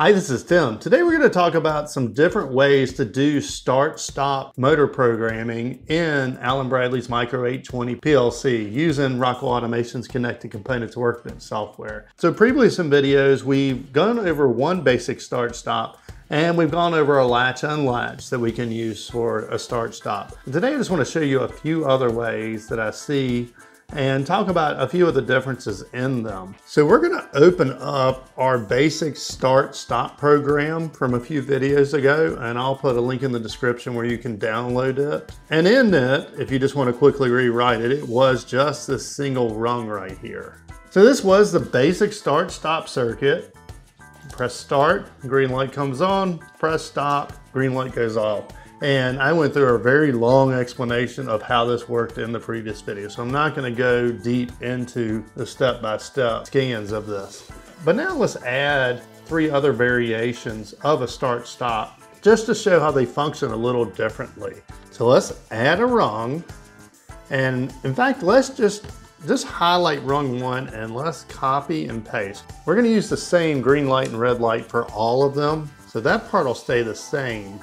Hi, this is Tim. Today we're going to talk about some different ways to do start-stop motor programming in Allen Bradley's Micro 820 PLC using Rockwell Automation's Connected Components Workbench software. So previously in videos, we've gone over one basic start-stop and we've gone over a latch unlatch that we can use for a start-stop. Today I just want to show you a few other ways that I see and talk about a few of the differences in them. So we're gonna open up our basic start stop program from a few videos ago, and I'll put a link in the description where you can download it. And in it, if you just wanna quickly rewrite it, it was just this single rung right here. So this was the basic start stop circuit. Press start, green light comes on, press stop, green light goes off. And I went through a very long explanation of how this worked in the previous video. So I'm not gonna go deep into the step-by-step -step scans of this. But now let's add three other variations of a start-stop just to show how they function a little differently. So let's add a rung. And in fact, let's just just highlight rung one and let's copy and paste. We're gonna use the same green light and red light for all of them. So that part will stay the same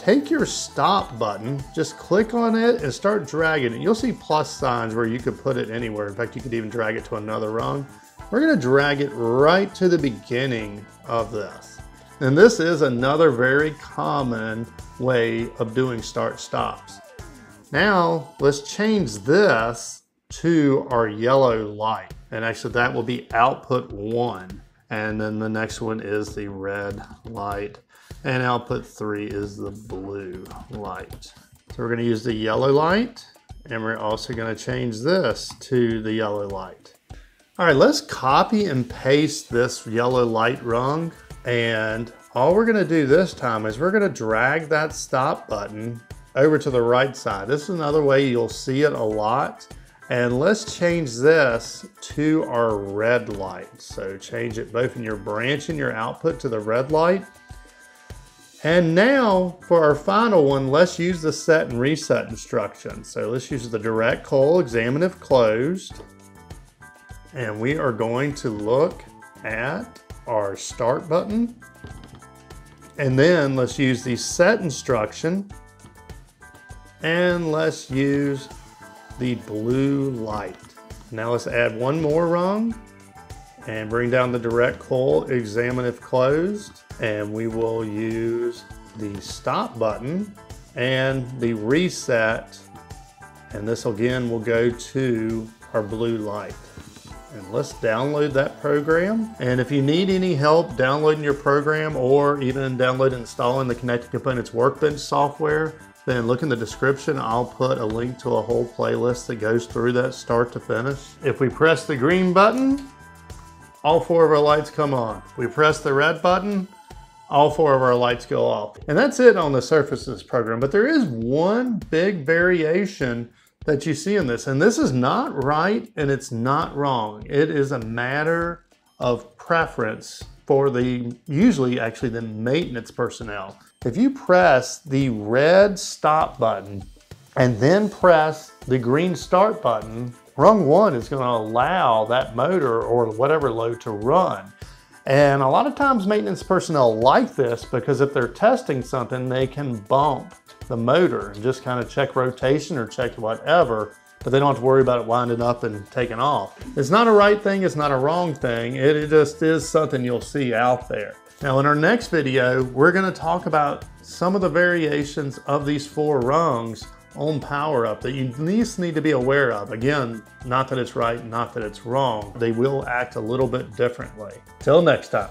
take your stop button, just click on it and start dragging it. You'll see plus signs where you could put it anywhere. In fact, you could even drag it to another rung. We're gonna drag it right to the beginning of this. And this is another very common way of doing start stops. Now, let's change this to our yellow light. And actually that will be output one. And then the next one is the red light. And output three is the blue light. So we're gonna use the yellow light and we're also gonna change this to the yellow light. All right, let's copy and paste this yellow light rung. And all we're gonna do this time is we're gonna drag that stop button over to the right side. This is another way you'll see it a lot. And let's change this to our red light. So change it both in your branch and your output to the red light. And now for our final one, let's use the set and reset instruction. So let's use the direct coil, examine if closed. And we are going to look at our start button. And then let's use the set instruction. And let's use the blue light. Now let's add one more rung and bring down the direct coil, examine if closed and we will use the stop button and the reset. And this again will go to our blue light. And let's download that program. And if you need any help downloading your program or even downloading and installing the connected components workbench software then look in the description i'll put a link to a whole playlist that goes through that start to finish if we press the green button all four of our lights come on we press the red button all four of our lights go off. And that's it on the surfaces program. But there is one big variation that you see in this. And this is not right and it's not wrong. It is a matter of preference for the, usually actually the maintenance personnel. If you press the red stop button and then press the green start button, rung one is gonna allow that motor or whatever load to run. And a lot of times maintenance personnel like this because if they're testing something, they can bump the motor and just kind of check rotation or check whatever, but they don't have to worry about it winding up and taking off. It's not a right thing, it's not a wrong thing. It just is something you'll see out there. Now in our next video, we're gonna talk about some of the variations of these four rungs on power up that you at least need to be aware of. Again, not that it's right, not that it's wrong. They will act a little bit differently. Till next time.